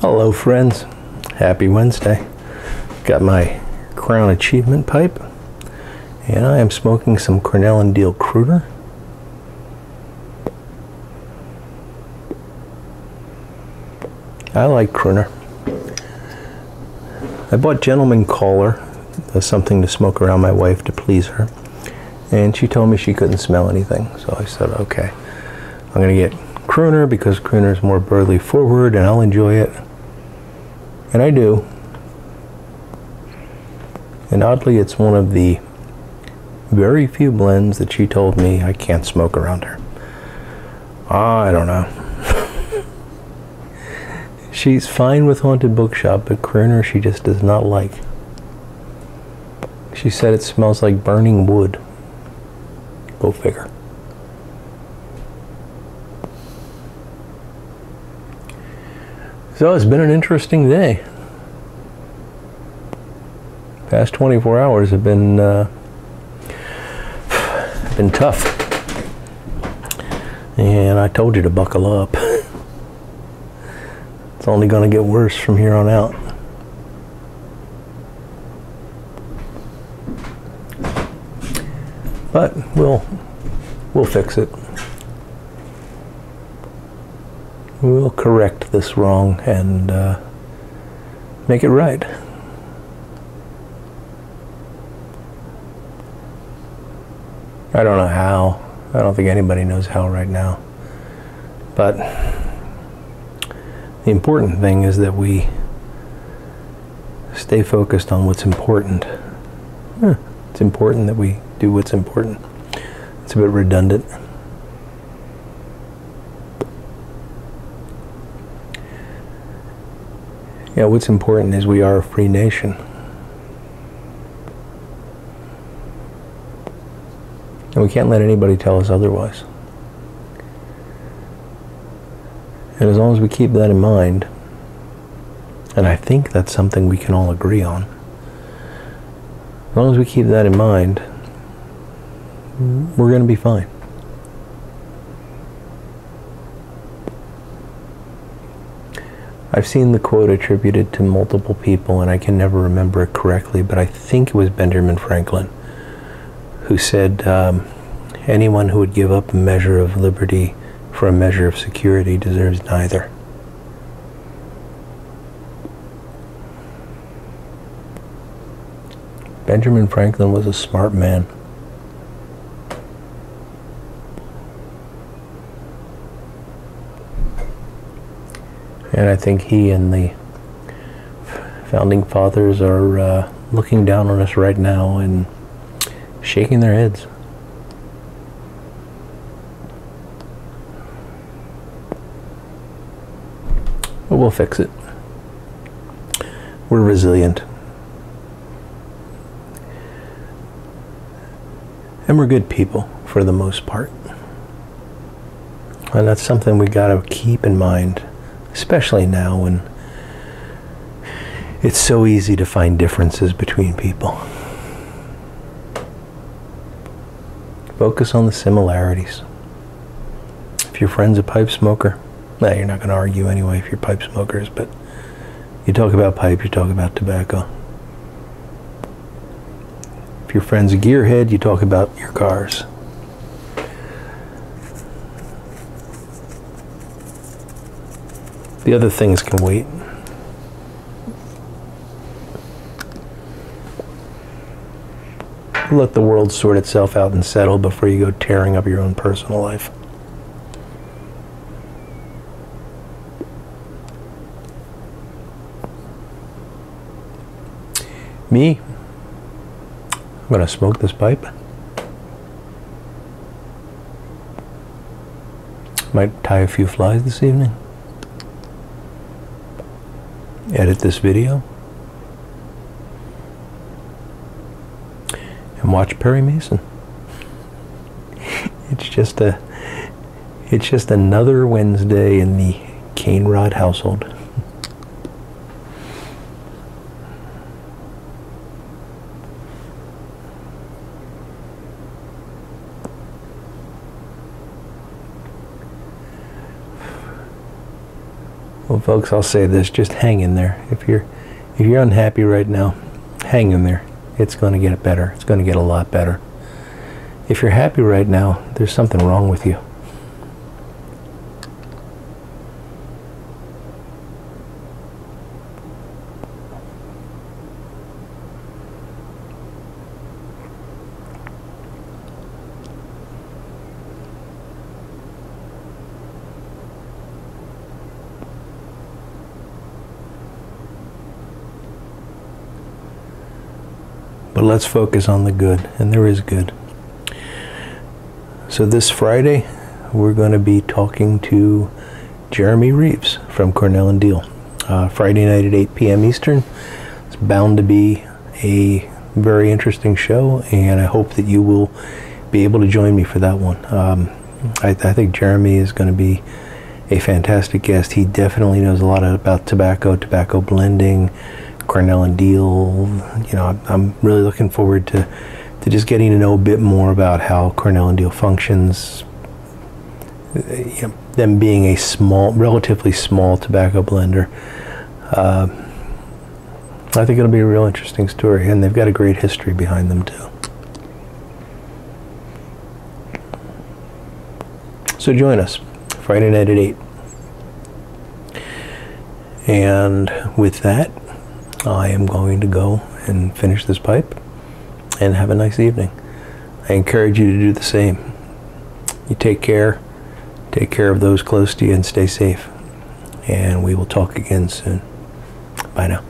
Hello, friends. Happy Wednesday. Got my Crown Achievement pipe, and I am smoking some Cornell and Diehl Crooner. I like Crooner. I bought Gentleman Caller uh, something to smoke around my wife to please her, and she told me she couldn't smell anything, so I said, okay, I'm going to get Crooner because Crooner is more burley forward and I'll enjoy it. And I do. And oddly, it's one of the very few blends that she told me I can't smoke around her. Ah, I don't know. She's fine with Haunted Bookshop, but Crooner she just does not like. She said it smells like burning wood. Go figure. So it's been an interesting day. Past 24 hours have been uh, been tough, and I told you to buckle up. it's only going to get worse from here on out. But we'll we'll fix it. We'll correct this wrong and uh, make it right. I don't know how. I don't think anybody knows how right now. But the important thing is that we stay focused on what's important. It's important that we do what's important. It's a bit redundant. Yeah, what's important is we are a free nation. And we can't let anybody tell us otherwise. And as long as we keep that in mind, and I think that's something we can all agree on, as long as we keep that in mind, we're going to be fine. I've seen the quote attributed to multiple people, and I can never remember it correctly, but I think it was Benjamin Franklin who said, um, Anyone who would give up a measure of liberty for a measure of security deserves neither. Benjamin Franklin was a smart man. And I think he and the founding fathers are uh, looking down on us right now and shaking their heads. But we'll fix it. We're resilient. And we're good people for the most part. And that's something we got to keep in mind, especially now when it's so easy to find differences between people. Focus on the similarities. If your friend's a pipe smoker, nah, you're not going to argue anyway if you're pipe smokers, but you talk about pipe, you talk about tobacco. If your friend's a gearhead, you talk about your cars. The other things can wait. Let the world sort itself out and settle before you go tearing up your own personal life. Me, I'm going to smoke this pipe. Might tie a few flies this evening. Edit this video. And watch Perry Mason. It's just a it's just another Wednesday in the Cane Rod household. Well, folks, I'll say this: just hang in there. If you're if you're unhappy right now, hang in there. It's going to get better. It's going to get a lot better. If you're happy right now, there's something wrong with you. But let's focus on the good, and there is good. So this Friday, we're going to be talking to Jeremy Reeves from Cornell and Diehl. Uh, Friday night at 8 p.m. Eastern. It's bound to be a very interesting show, and I hope that you will be able to join me for that one. Um, I, I, think Jeremy is going to be a fantastic guest. He definitely knows a lot about tobacco, tobacco blending, Cornell and Diehl. You know, I'm really looking forward to to just getting to know a bit more about how Cornell and Diehl functions. You know, them being a small, relatively small tobacco blender. Uh, I think it'll be a real interesting story, and they've got a great history behind them too. So join us Friday night at 8. And with that, I am going to go and finish this pipe and have a nice evening. I encourage you to do the same. You take care, take care of those close to you, and stay safe. And we will talk again soon. Bye now.